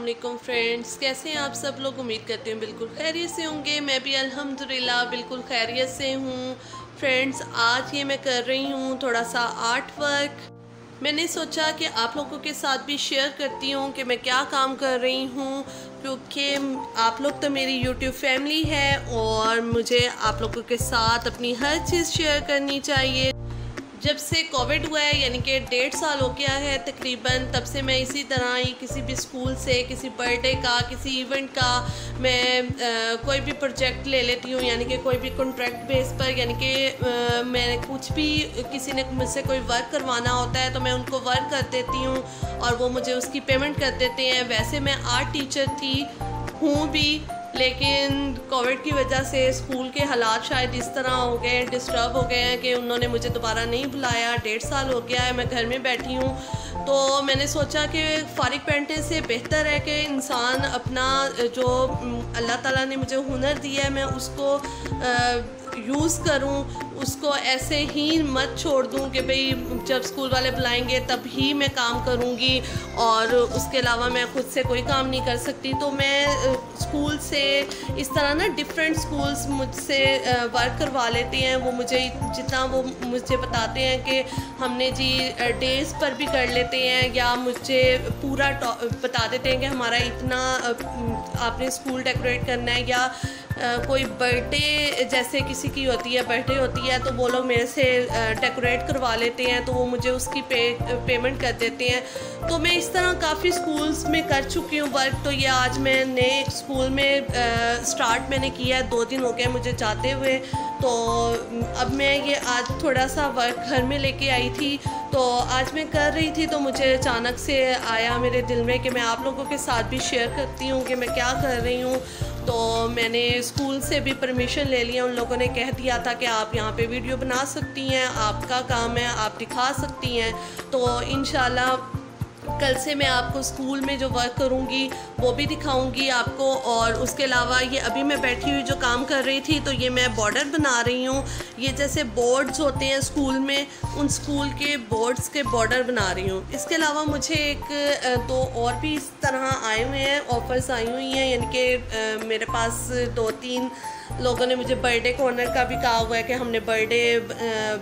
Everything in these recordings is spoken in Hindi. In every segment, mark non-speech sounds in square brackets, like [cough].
वालेकुम फ्रेंड्स कैसे हैं आप सब लोग? उम्मीद करते हैं बिल्कुल खैरियत से होंगे। मैं भी अल्हम्दुलिल्लाह बिल्कुल खैरियत से हूँ। फ्रेंड्स आज ये मैं कर रही हूँ थोड़ा सा आर्ट वर्क मैंने सोचा कि आप लोगों के साथ भी शेयर करती हूँ कि मैं क्या काम कर रही हूँ। क्योंकि आप लोग तो मेरी यूट्यूब फैमिली है और मुझे आप लोगों के साथ अपनी हर चीज़ शेयर करनी चाहिए। जब से कोविड हुआ है यानी कि डेढ़ साल हो गया है तकरीबन तब से मैं इसी तरह ही किसी भी स्कूल से किसी बर्थडे का किसी इवेंट का मैं आ, कोई भी प्रोजेक्ट ले लेती हूँ यानी कि कोई भी कॉन्ट्रैक्ट बेस पर यानी कि मैं कुछ भी किसी ने मुझसे कोई वर्क करवाना होता है तो मैं उनको वर्क कर देती हूँ और वो मुझे उसकी पेमेंट कर देते हैं। वैसे मैं आर्ट टीचर थी हूँ भी लेकिन कोविड की वजह से स्कूल के हालात शायद इस तरह हो गए डिस्टर्ब हो गए हैं कि उन्होंने मुझे दोबारा नहीं बुलाया। डेढ़ साल हो गया है, मैं घर में बैठी हूँ। तो मैंने सोचा कि फारिग पहनने से बेहतर है कि इंसान अपना जो अल्लाह ताला ने मुझे हुनर दिया है, मैं उसको यूज़ करूँ, उसको ऐसे ही मत छोड़ दूँ कि भाई, जब स्कूल वाले बुलाएँगे तब ही मैं काम करूँगी और उसके अलावा मैं ख़ुद से कोई काम नहीं कर सकती। तो मैं स्कूल से इस तरह ना डिफरेंट स्कूल्स मुझसे वर्क करवा लेते हैं। वो मुझे जितना वो मुझे बताते हैं कि हमने जी डेज़ पर भी कर लेते हैं या मुझे पूरा बता देते हैं कि हमारा इतना आपने स्कूल डेकोरेट करना है या कोई बर्थडे जैसे किसी की होती है बर्थडे होती है तो वो लोग मेरे से डेकोरेट करवा लेते हैं तो वो मुझे उसकी पे पेमेंट कर देते हैं। तो मैं इस तरह काफ़ी स्कूल्स में कर चुकी हूँ वर्क तो ये आज मैंने एक स्कूल में आ, स्टार्ट मैंने किया है दो दिन हो गए मुझे जाते हुए। तो अब मैं ये आज थोड़ा सा वर्क घर में लेके आई थी तो आज मैं कर रही थी तो मुझे अचानक से आया मेरे दिल में कि मैं आप लोगों के साथ भी शेयर करती हूँ कि मैं क्या कर रही हूँ। तो मैंने स्कूल से भी परमिशन ले लिया। उन लोगों ने कह दिया था कि आप यहाँ पे वीडियो बना सकती हैं, आपका काम है, आप दिखा सकती हैं। तो इन कल से मैं आपको स्कूल में जो वर्क करूँगी, वो भी दिखाऊँगी आपको और उसके अलावा ये अभी मैं बैठी हुई जो काम कर रही थी तो ये मैं बॉर्डर बना रही हूँ। ये जैसे बोर्ड्स होते हैं स्कूल में, उन स्कूल के बोर्ड्स के बॉर्डर बना रही हूँ। इसके अलावा मुझे एक दो और भी इस तरह आए हुए हैं ऑफ़र्स आई हुई हैं, यानी कि मेरे पास दो तीन लोगों ने मुझे बर्थडे कॉर्नर का भी कहा हुआ है कि हमने बर्थडे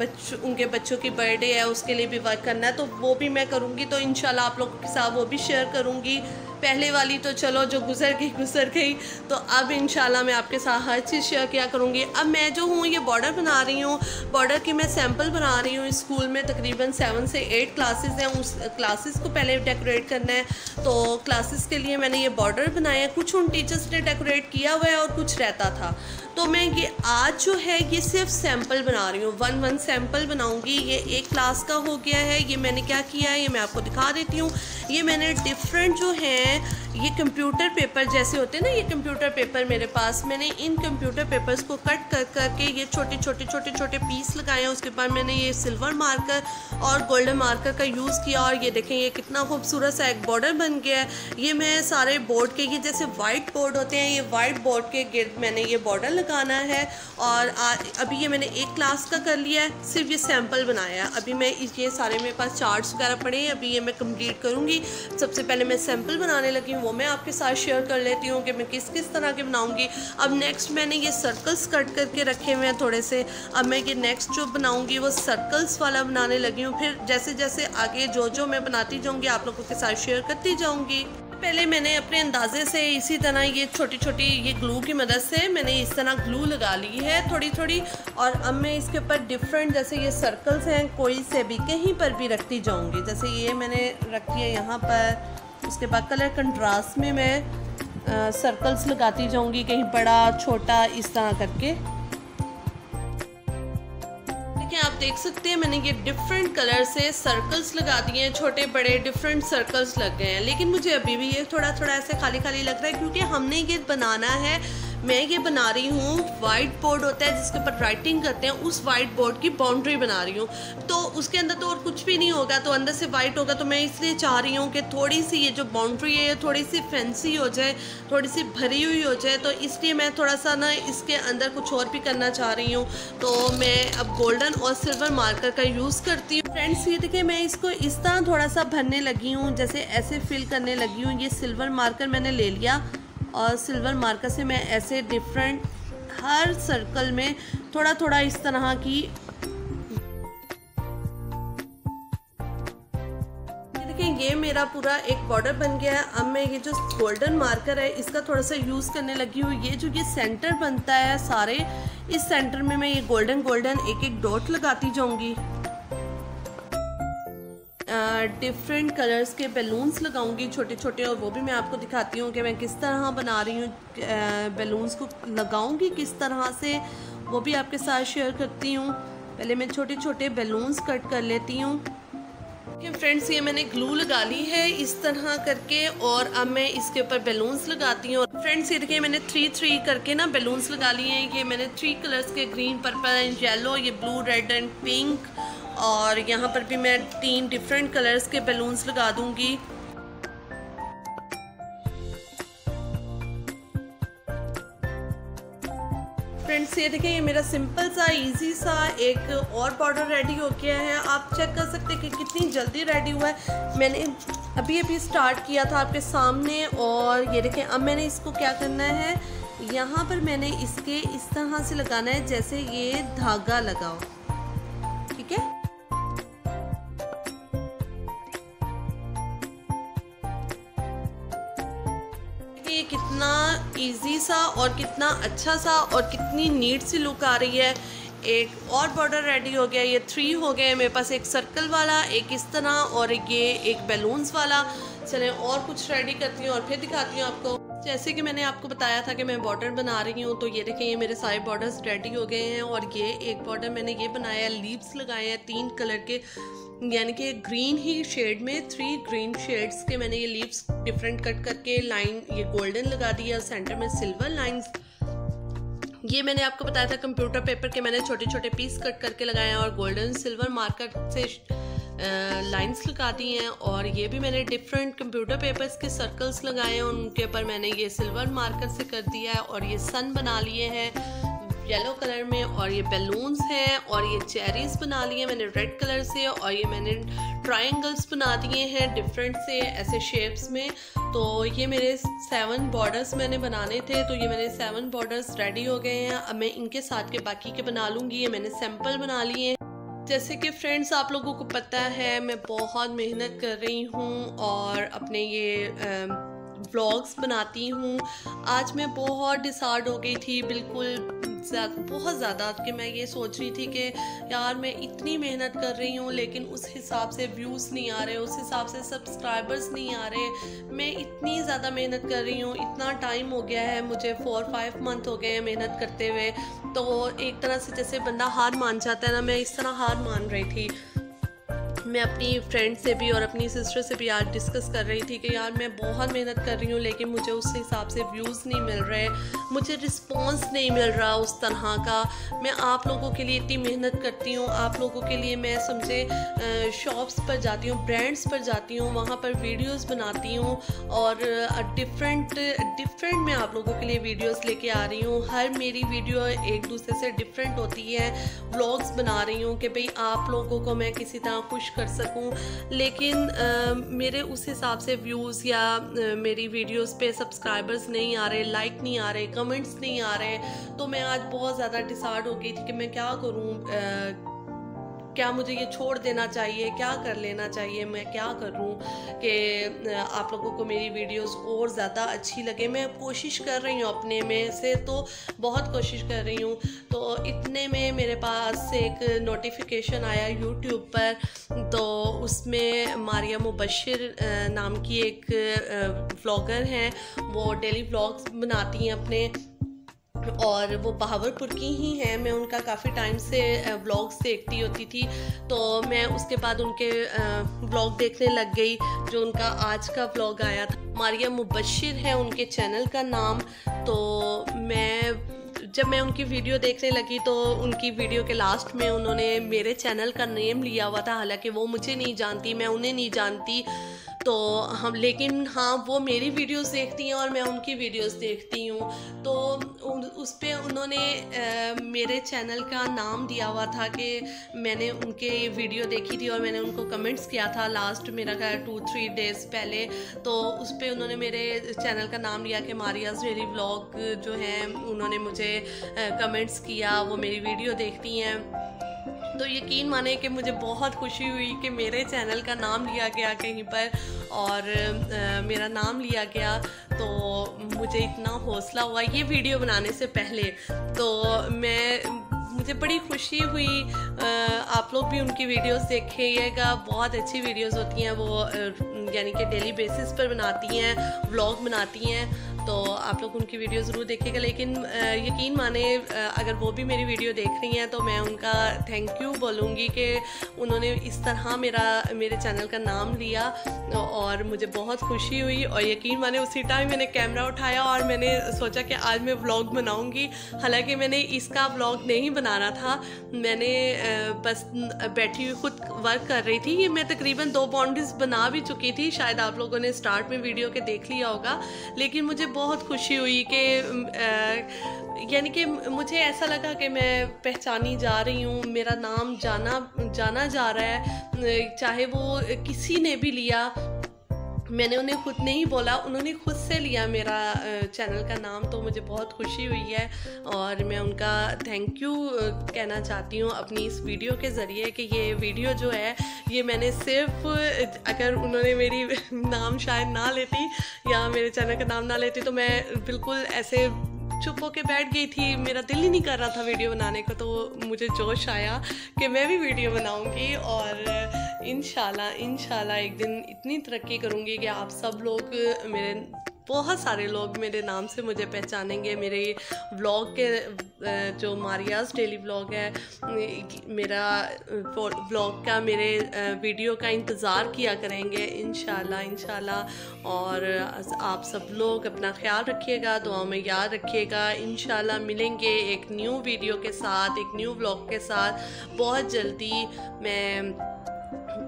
बच्चों, उनके बच्चों की बर्थडे है, उसके लिए भी वर्क करना है। तो वो भी मैं करूँगी तो इन आप लोगों के साथ वो भी शेयर करूँगी। पहले वाली तो चलो, जो गुजर गई गुजर गई। तो अब इन मैं आपके साथ हर चीज़ शेयर किया करूँगी। अब मैं जो हूँ, ये बॉर्डर बना रही हूँ। बॉर्डर की मैं सैंपल बना रही हूँ। स्कूल में तकरीबन सेवन से एट क्लासेस हैं। उस क्लासेस को पहले डेकोरेट करना है। तो क्लासेस के लिए मैंने ये बॉर्डर बनाया कुछ उन टीचर्स ने डेकोरेट किया हुआ है और कुछ रहता था। तो मैं ये आज जो है, ये सिर्फ़ सैंपल बना रही हूँ। वन वन सैंपल बनाऊँगी। ये एक क्लास का हो गया है। ये मैंने क्या किया है, ये मैं आपको दिखा देती हूँ। ये मैंने डिफरेंट जो हैं, ये कंप्यूटर पेपर जैसे होते हैं ना, ये कंप्यूटर पेपर मेरे पास, मैंने इन कंप्यूटर पेपर्स को कट कर, करके ये छोटे छोटे छोटे छोटे पीस लगाए हैं। उसके बाद मैंने ये सिल्वर मार्कर और गोल्डन मार्कर का यूज़ किया और ये देखें, ये कितना खूबसूरत सा एक बॉर्डर बन गया है। ये मैं सारे बोर्ड के, ये जैसे वाइट बोर्ड होते हैं, ये वाइट बोर्ड के गिर्द मैंने ये बॉर्डर लगाना है और आ, अभी ये मैंने एक क्लास का कर लिया है सिर्फ़ ये सैंपल बनाया है। अभी मैं ये सारे मेरे पास चार्ट्स वगैरह पड़े हैं अभी ये मैं कंप्लीट करूँगी। सबसे पहले मैं सैंपल बनाने लगी हूँ वो मैं आपके साथ शेयर कर लेती हूँ कि मैं किस किस तरह के बनाऊँगी। अब नेक्स्ट मैंने ये सर्कल्स कट करके रखे हुए हैं थोड़े से। अब मैं ये नेक्स्ट जो बनाऊँगी वो सर्कल्स वाला बनाने लगी हूँ। फिर जैसे जैसे आगे जो जो मैं बनाती जाऊँगी आप लोगों के साथ शेयर करती जाऊँगी। पहले मैंने अपने अंदाजे से इसी तरह ये छोटी छोटी ये ग्लू की मदद से मैंने इस तरह ग्लू लगा ली है थोड़ी थोड़ी और अब मैं इसके ऊपर डिफरेंट जैसे ये सर्कल्स हैं, कोई से भी कहीं पर भी रखती जाऊँगी। जैसे ये मैंने रखी है यहाँ पर, उसके बाद कलर कंट्रास्ट में मैं सर्कल्स लगाती जाऊँगी कहीं बड़ा, छोटा, इस तरह करके। देख सकते हैं, मैंने ये डिफरेंट कलर से सर्कल्स लगा दिए हैं, छोटे, बड़े डिफरेंट सर्कल्स लग गए हैं। लेकिन मुझे अभी भी ये थोड़ा थोड़ा ऐसे खाली खाली लग रहा है क्योंकि हमने ये बनाना है मैं ये बना रही हूँ वाइट बोर्ड होता है जिसके ऊपर राइटिंग करते हैं, उस वाइट बोर्ड की बाउंड्री बना रही हूँ। तो उसके अंदर तो और कुछ भी नहीं होगा तो अंदर से वाइट होगा तो मैं इसलिए चाह रही हूँ कि थोड़ी सी ये जो बाउंड्री है थोड़ी सी फैंसी हो जाए थोड़ी सी भरी हुई हो जाए तो इसलिए मैं थोड़ा सा ना इसके अंदर कुछ और भी करना चाह रही हूँ। तो मैं अब गोल्डन और सिल्वर मार्कर का यूज़ करती हूँ। फ्रेंड्स ये देखिए, मैं इसको इस तरह थोड़ा सा भरने लगी हूँ, जैसे ऐसे फिल करने लगी हूँ। ये सिल्वर मार्कर मैंने ले लिया। और सिल्वर मार्कर से मैं ऐसे डिफरेंट हर सर्कल में थोड़ा थोड़ा इस तरह की देखिए, ये मेरा पूरा एक बॉर्डर बन गया है। अब मैं ये जो गोल्डन मार्कर है, इसका थोड़ा सा यूज़ करने लगी हूँ। ये जो ये सेंटर बनता है सारे, इस सेंटर में मैं ये गोल्डन गोल्डन एक एक डॉट लगाती जाऊँगी। डिफरेंट कलर्स के बैलून्स लगाऊँगी छोटे छोटे और वो भी मैं आपको दिखाती हूँ कि मैं किस तरह बना रही हूँ बैलून्स को लगाऊँगी किस तरह से, वो भी आपके साथ शेयर करती हूँ। पहले मैं छोटे छोटे बैलून्स कट कर लेती हूँ। फ्रेंड्स ये मैंने ग्लू लगा ली है इस तरह करके, और अब मैं इसके ऊपर बैलून्स लगाती हूँ। फ्रेंड्स ये देखिए, मैंने थ्री थ्री करके ना बैलून्स लगा लिए हैं। ये मैंने थ्री कलर्स के ग्रीन पर्पल एंड येलो ये ब्लू रेड एंड पिंक और यहाँ पर भी मैं तीन डिफरेंट कलर्स के बैलून्स लगा दूँगी। फ्रेंड्स ये देखिए, ये मेरा सिंपल सा इजी सा एक और पाउडर रेडी हो गया है। आप चेक कर सकते हैं कि कितनी जल्दी रेडी हुआ है। मैंने अभी अभी स्टार्ट किया था आपके सामने और ये देखें अब मैंने इसको क्या करना है? यहाँ पर मैंने इसके इस तरह से लगाना है जैसे ये धागा लगाओ। इजी सा और कितना अच्छा सा और कितनी नीट सी लुक आ रही है। एक और बॉर्डर रेडी हो गया, ये थ्री हो गए, मेरे पास एक सर्कल वाला, एक इस तरह और ये एक बैलून्स वाला। चले और कुछ रेडी करती हूँ और फिर दिखाती हूँ आपको। जैसे कि मैंने आपको बताया था कि मैं बॉर्डर बना रही हूँ तो ये देखें ये मेरे सारे बॉर्डर्स रेडी हो गए हैं और ये एक बॉर्डर मैंने ये बनाया है लीव्स लगाए हैं तीन कलर के, यानी कि ग्रीन ही शेड में थ्री ग्रीन शेड्स के मैंने ये लीव्स डिफरेंट कट करके लाइन ये गोल्डन लगा दी दिया सेंटर में सिल्वर लाइंस ये मैंने आपको बताया था कंप्यूटर पेपर के मैंने छोटे छोटे पीस कट करके लगाए हैं और गोल्डन सिल्वर मार्कर से लाइंस लगा दी हैं और ये भी मैंने डिफरेंट कंप्यूटर पेपर्स के सर्कल्स लगाए हैं, उनके ऊपर मैंने ये सिल्वर मार्कर से कर दिया है और ये सन बना लिए हैं येलो कलर में और ये बैलून्स हैं और ये चेरीज बना लिए मैंने रेड कलर से और ये मैंने ट्रायंगल्स बना दिए हैं डिफरेंट से, ऐसे शेप्स में। तो ये मेरे सेवन बॉर्डर्स मैंने बनाने थे तो ये मेरे सेवन बॉर्डर्स रेडी हो गए हैं। अब मैं इनके साथ के बाकी के बना लूँगी, ये मैंने सैंपल बना लिए हैं। जैसे कि फ्रेंड्स, आप लोगों को पता है, मैं बहुत मेहनत कर रही हूँ और अपने ये व्लॉग्स बनाती हूँ। आज मैं बहुत डिसार्ड हो गई थी, बिल्कुल ज़्यादा, बहुत ज़्यादा कि मैं ये सोच रही थी कि यार मैं इतनी मेहनत कर रही हूँ, लेकिन उस हिसाब से व्यूज़ नहीं आ रहे, उस हिसाब से सब्सक्राइबर्स नहीं आ रहे। मैं इतनी ज़्यादा मेहनत कर रही हूँ, इतना टाइम हो गया है, मुझे फोर फाइव मंथ हो गए हैं मेहनत करते हुए। तो एक तरह से जैसे बंदा हार मान जाता है ना, मैं इस तरह हार मान रही थी। मैं अपनी फ्रेंड से भी और अपनी सिस्टर से भी आज डिस्कस कर रही थी कि यार मैं बहुत मेहनत कर रही हूँ, लेकिन मुझे उस हिसाब से व्यूज़ नहीं मिल रहे, मुझे रिस्पॉन्स नहीं मिल रहा उस तरह का। मैं आप लोगों के लिए इतनी मेहनत करती हूँ, आप लोगों के लिए मैं समझे शॉप्स पर जाती हूँ ब्रांड्स पर जाती हूँ, वहाँ पर वीडियोज़ बनाती हूँ और डिफरेंट डिफरेंट मैं आप लोगों के लिए वीडियोज़ लेके आ रही हूँ। हर मेरी वीडियो एक दूसरे से डिफरेंट होती है। व्लॉग्स बना रही हूँ कि भाई आप लोगों को मैं किसी तरह खुश कर सकूँ। लेकिन आ, मेरे उस हिसाब से व्यूज़ या आ, मेरी वीडियोस पे सब्सक्राइबर्स नहीं आ रहे लाइक नहीं आ रहे कमेंट्स नहीं आ रहे तो मैं आज बहुत ज़्यादा डिसाइड हो गई थी कि मैं क्या करूँ क्या मुझे ये छोड़ देना चाहिए? क्या कर लेना चाहिए? मैं क्या करूँ कि आप लोगों को मेरी वीडियोस और ज़्यादा अच्छी लगे? मैं कोशिश कर रही हूँ अपने में से तो बहुत कोशिश कर रही हूँ। तो इतने में मेरे पास एक नोटिफिकेशन आया यूट्यूब पर। तो उसमें मारिया मुबशर नाम की एक व्लॉगर हैं। वो डेली व्लॉग्स बनाती हैं अपने। और वो बहावरपुर की ही हैं। मैं उनका काफ़ी टाइम से ब्लॉग्स देखती होती थी। तो मैं उसके बाद उनके ब्लॉग देखने लग गई, जो उनका आज का ब्लॉग आया था। मारिया मुबशिर है उनके चैनल का नाम। तो मैं, जब मैं उनकी वीडियो देखने लगी तो उनकी वीडियो के लास्ट में उन्होंने मेरे चैनल का नेम लिया हुआ था। हालाँकि वो मुझे नहीं जानती, मैं उन्हें नहीं जानती। तो हम लेकिन हाँ वो मेरी वीडियोस देखती हैं और मैं उनकी वीडियोस देखती हूँ। तो उस पर उन्होंने आ, मेरे चैनल का नाम दिया हुआ था कि मैंने उनके वीडियो देखी थी और मैंने उनको कमेंट्स किया था लास्ट मेरा ख्याल टू थ्री डेज़ पहले। तो उस पर उन्होंने मेरे चैनल का नाम लिया कि मारियाज डेली ब्लॉग जो है उन्होंने मुझे आ, कमेंट्स किया वो मेरी वीडियो देखती हैं। तो यकीन माने कि मुझे बहुत खुशी हुई कि मेरे चैनल का नाम लिया गया कहीं पर और आ, मेरा नाम लिया गया। तो मुझे इतना हौसला हुआ ये वीडियो बनाने से पहले। तो मैं मुझे बड़ी खुशी हुई आप लोग भी उनकी वीडियोस देखिएगा। बहुत अच्छी वीडियोस होती हैं वो यानी कि डेली बेसिस पर बनाती हैं व्लॉग बनाती हैं। तो आप लोग उनकी वीडियो ज़रूर देखिएगा, लेकिन यकीन माने अगर वो भी मेरी वीडियो देख रही हैं तो मैं उनका थैंक यू बोलूँगी कि उन्होंने इस तरह मेरा, मेरे चैनल का नाम लिया और मुझे बहुत खुशी हुई और यकीन माने उसी टाइम मैंने कैमरा उठाया और मैंने सोचा कि आज मैं व्लॉग बनाऊँगी। हालाँकि मैंने इसका व्लॉग नहीं बनाना था, मैंने बस बैठी हुई खुद वर्क कर रही थी। ये मैं तकरीबन दो बाउंड्रीज बना भी चुकी थी, शायद आप लोगों ने स्टार्ट में वीडियो के देख लिया होगा, लेकिन मुझे बहुत खुशी हुई कि यानी कि मुझे ऐसा लगा कि मैं पहचानी जा रही हूँ, मेरा नाम जाना जाना जा रहा है। चाहे वो किसी ने भी लिया मैंने उन्हें खुद नहीं बोला, उन्होंने खुद से लिया मेरा चैनल का नाम तो मुझे बहुत खुशी हुई है और मैं उनका थैंक यू कहना चाहती हूँ अपनी इस वीडियो के ज़रिए कि ये वीडियो जो है, ये मैंने सिर्फ़, अगर उन्होंने मेरी [laughs] नाम शायद ना लेती या मेरे चैनल का नाम ना लेती तो मैं बिल्कुल ऐसे चुप होके बैठ गई थी। मेरा दिल ही नहीं कर रहा था वीडियो बनाने का तो मुझे जोश आया कि मैं भी वीडियो बनाऊँगी और इन शाला एक दिन इतनी तरक्की करूँगी कि आप सब लोग मेरे बहुत सारे लोग मेरे नाम से मुझे पहचानेंगे। मेरे व्लॉग के जो मारियाज डेली व्लॉग है, मेरा व्लॉग का, मेरे वीडियो का इंतज़ार किया करेंगे इन शाला और आप सब लोग अपना ख्याल रखिएगा दुआ में याद रखिएगा। इन मिलेंगे एक न्यू वीडियो के साथ, एक न्यू व्लॉग के साथ। बहुत जल्दी मैं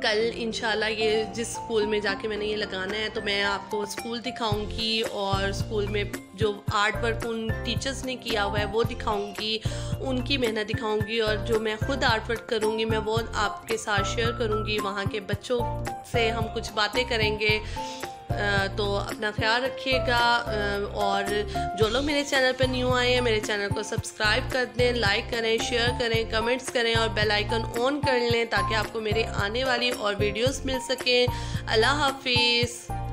कल इनशाला ये जिस स्कूल में जाके मैंने ये लगाना है तो मैं आपको स्कूल दिखाऊँगी और स्कूल में जो आर्ट वर्क उन टीचर्स ने किया हुआ है, वो दिखाऊँगी, उनकी मेहनत दिखाऊँगी और जो मैं खुद आर्ट वर्क करूँगी, मैं वो आपके साथ शेयर करूँगी, वहाँ के बच्चों से हम कुछ बातें करेंगे। तो अपना ख्याल रखिएगा और जो लोग मेरे चैनल पर न्यू आए हैं, मेरे चैनल को सब्सक्राइब कर दें लाइक करें शेयर करें कमेंट्स करें, और बेल आइकन ऑन कर लें, ताकि आपको मेरी आने वाली और वीडियोस मिल सकें। अल्लाह हाफिज़।